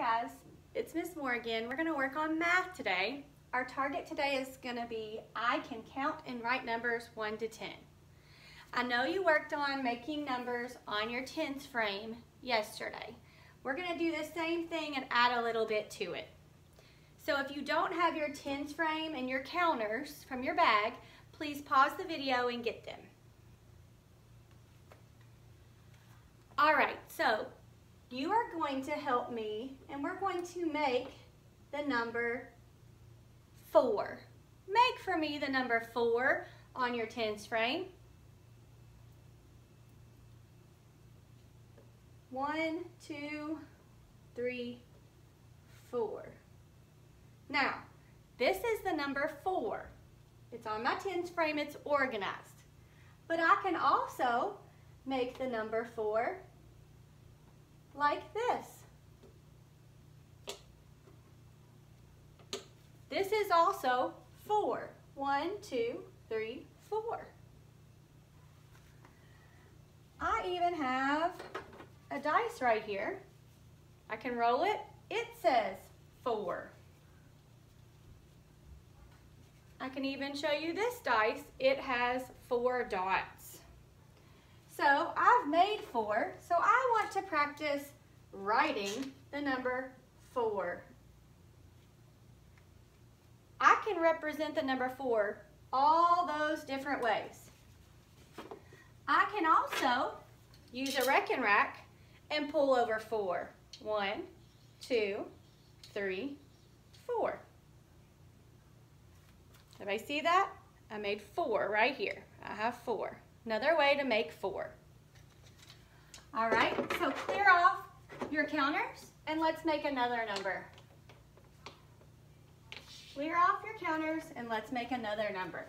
guys, it's Miss Moore again. We're gonna work on math today. Our target today is gonna be I can count and write numbers one to 10. I know you worked on making numbers on your tens frame yesterday. We're gonna do the same thing and add a little bit to it. So if you don't have your tens frame and your counters from your bag, please pause the video and get them. All right, so you are going to help me and we're going to make the number four. Make for me the number four on your tens frame. One, two, three, four. Now, this is the number four. It's on my tens frame, it's organized. But I can also make the number four like this. This is also four. One, two, three, four. I even have a dice right here. I can roll it. It says four. I can even show you this dice. It has four dots. So I've made four, so I want to practice writing the number four. I can represent the number four all those different ways. I can also use a rekenrek and pull over four. One, two, three, four. Everybody see that? I made four right here. I have four. Another way to make four. All right, so clear off your counters and let's make another number. Clear off your counters and let's make another number.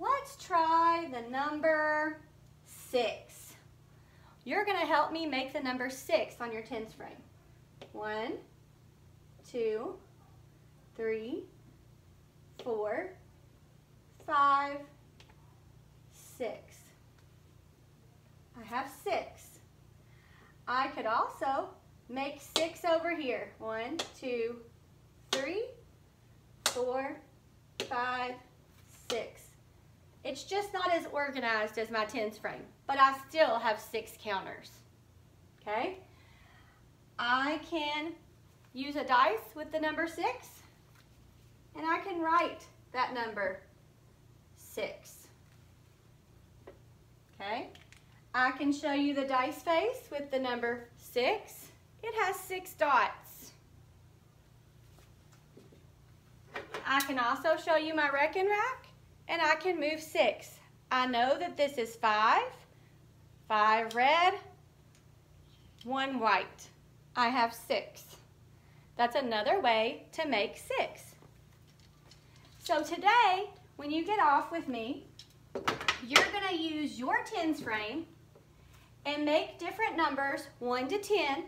Let's try the number six. You're gonna help me make the number six on your tens frame. One, two, three, four, five, six. I have six. I could also make six over here. One, two, three, four, five, six. It's just not as organized as my tens frame, but I still have six counters, okay? I can use a dice with the number six, and I can write that number six. Okay, I can show you the dice face with the number six. It has six dots. I can also show you my rekenrek and I can move six. I know that this is five, five red, one white. I have six. That's another way to make six. So today, when you get off with me, you're gonna use your tens frame and make different numbers, one to 10,